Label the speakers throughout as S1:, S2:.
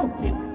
S1: เ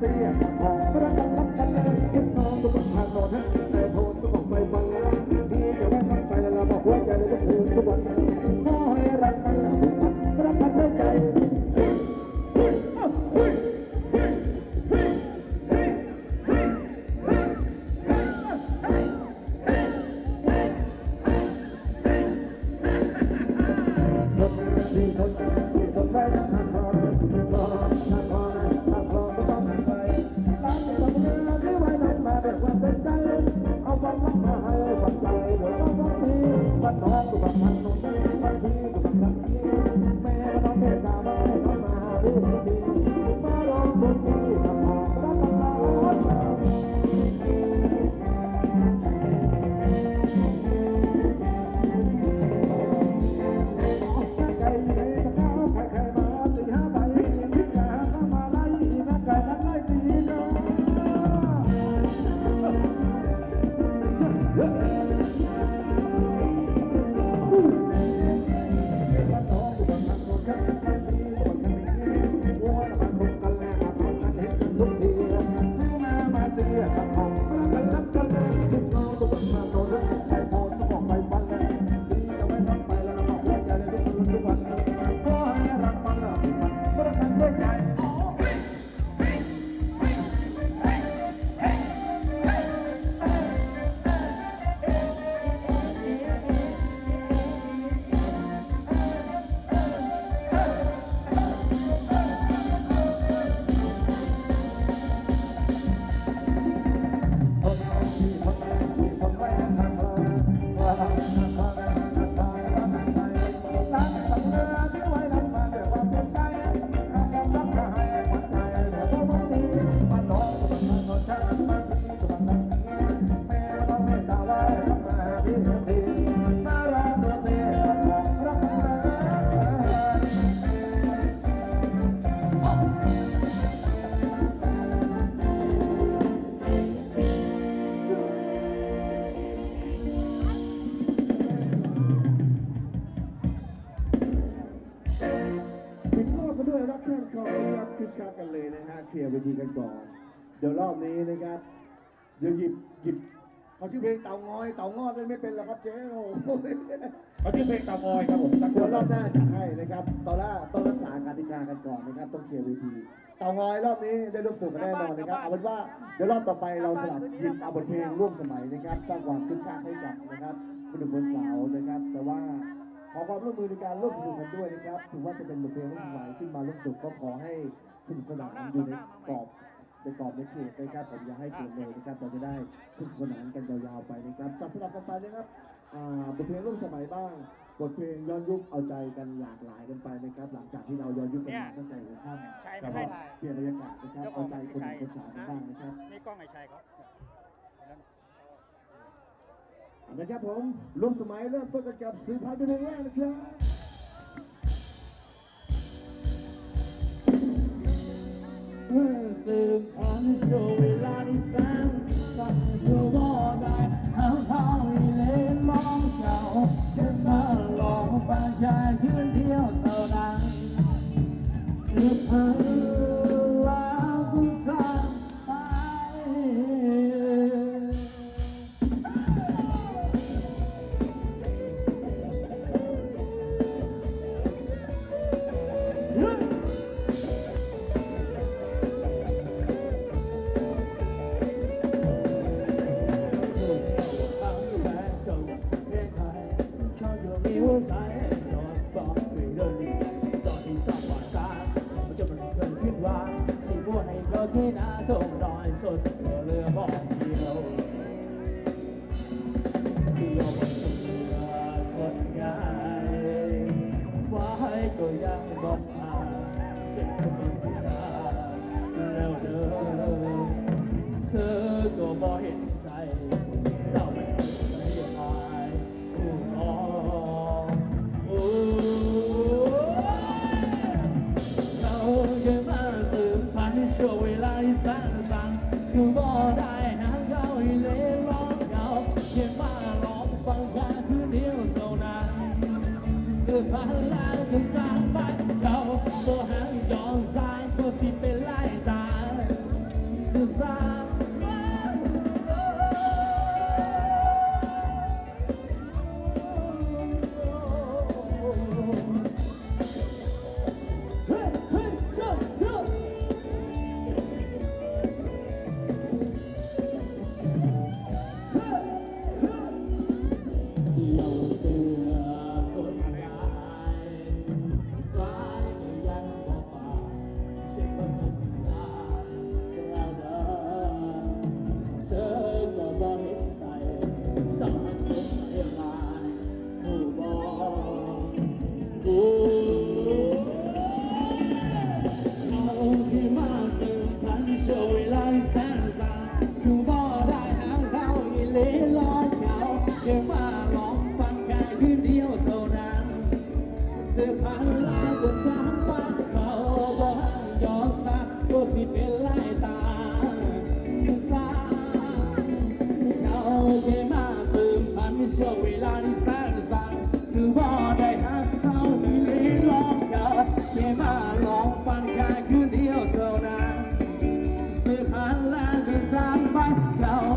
S1: แอ
S2: บกันด้วยรักแค่คอนะครั
S3: บคึกคักกันเลยนะฮะเคลียร์เวทีกันก่อน เดี๋ยวรอบนี้นะครับ เดี๋ยวหยิบหยิบเขาชื่อเพลงเต่างอยเต่างอยไม่เป็นหรอกครับเจ๊โอ้โห
S1: เขาชื่อเพลงเตางอยครับผมสักค
S3: เดี๋ยวนรอบหน้าจัดให้นะครับตอนแรกต้องรักษากติกากันก่อนนะครับ ต้องเคลียร์เวทีเต่างอยรอบนี้ได้รู้สึกกันแน่นอนนะครับเอาเป็นว่าเดี๋ยวรอบต่อไปเราสลับหยิบเอาบทเพลงร่วมสมัยนะครับ สร้างความคึกคักให้กับนะครับคุณหนุ่มคนสาวนะครับ แต่ว่า ขอความร่วมมือในการร่วมสนุกกันด้วยนะครับถือว่าจะเป็นบทเพลงร่วมสมัยขึ้นมาร่วมสนุกก็ขอให้สนุกสนานอยู่ในกรอบในกรอบในเขตนะครับผมอย่าให้เกินเลยนะครับเราจะได้สนุกสนานกันยาวๆไปนะครับจัดสลับกันไปนะครับอ่าบทเพลงร่วมสมัยบ้างบทเพลงย้อนยุคเอาใจกันหลากหลายกันไปนะครับ หลังจากที่เราย้อนยุคกันมาตั้งแต่หัวค่ำ
S4: ใช่
S3: ครั
S4: ไม่
S3: บ
S4: ให้ถ่าย
S3: เปลี่ยนบรรยากาศนะครับเอาใจคนหนุ่มคนสาวกันบ้างนะครับ
S4: นี่กล้องไอ้ชัยเขา
S3: เอา นะครับผมร่วมสมัยเริ่มต้นกันกับสื่อพันธุ์เป็นแรกนะครับ
S2: เมื่อสืบ บอกผ่าเส้นทางแล้วเดินเธอก็บอกเห็นใจเศร้าไม่ไม่หายผู้น้องโอ้เราเกิดมาสืบพันธุ์ช่วเวลาที่สั้นๆคือบ่ได้หาเขาให้เล่ร้องเขาเก็บมาร้องฟังแค่คืนเดียวเท่านั้นคือพันล้า คืนเดียวเท่านั้นเสื้อผ้าลายก็จำบ้านเขาบ่ให้ย้อนตาก็สิเป็นลายตาสาเขาแค่มาถึงพันช่วงเวลาที่แสนสั้นคือบ่ได้หาเขาอีเล่ลอยเขาแค่มาลองฟังแค่คืนเดียวเท่านั้นสืบผ่านแลวก็จางไปเรา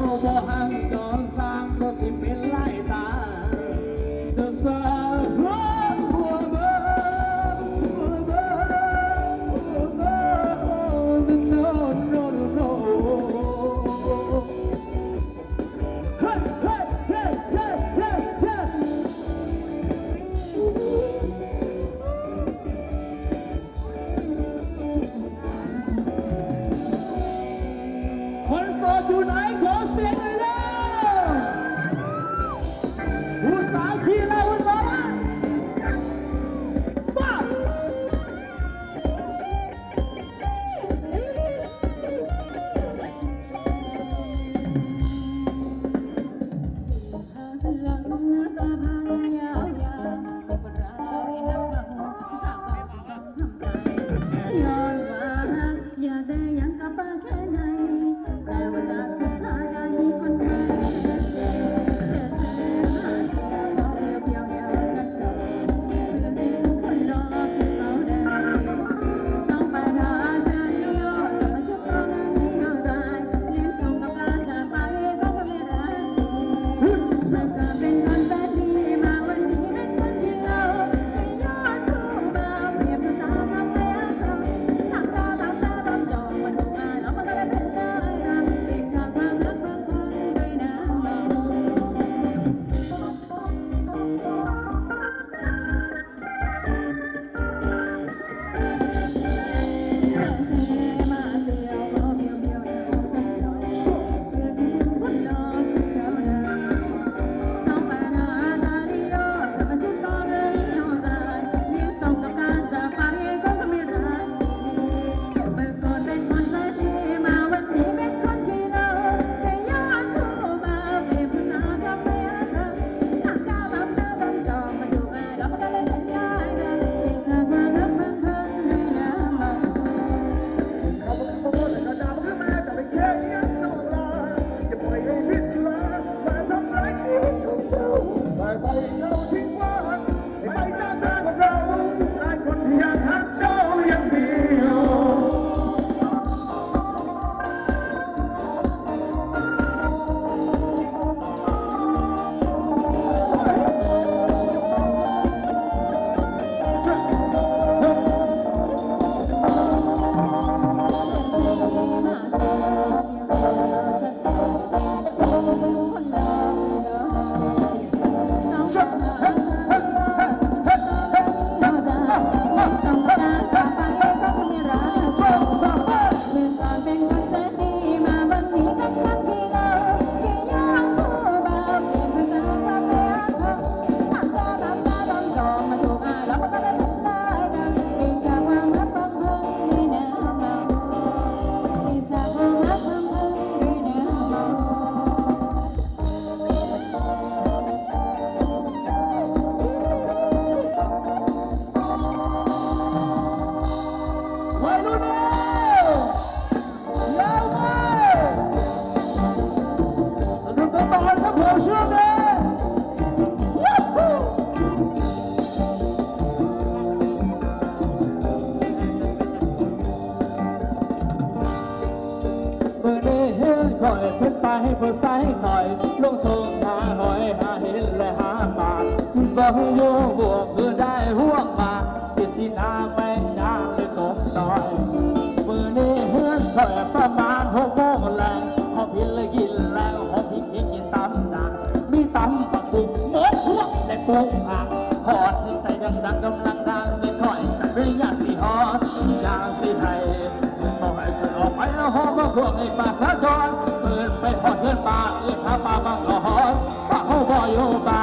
S2: อ้ปากพระจรเปิดไปพอดเพื่อนป่าเอื้อพาป่าบางหอมป่าเขาบ่อยู่บ้า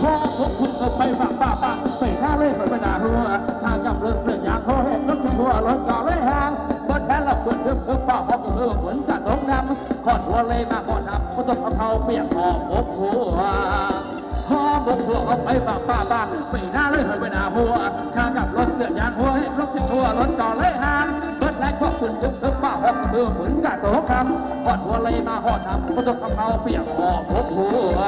S2: ขอพวกคุณก็ไปฝากป่าป่าไปหน้าเลยไปหน้าหัวทางจำเรื่องเรื่องยางเขาเห็นรถถึงหัวรถก่อเลยห่างรถแค่ละเพื่อนเพื่อนเพื่อนป่าพบเพื่อนเหมือนกันตกน้ำขอดหัวเลยมาขอดน้ำก็ต้องเอาเขาเปียกหอบพบหัวพอบกหัวเอาไปบ้าป้าบ้าไปหน้าเลยไปหน้าหัวข้ากับรถเสือยางหัวให้รถที่หัวรถต่อเลยหางรถแรกก็ขึ้นตึก ตึกป้าหอกเบือฝืนกะตกคำหอดหัวเลยมาหอดน้ำพุทธคำเอาเปียกหอบพบหัว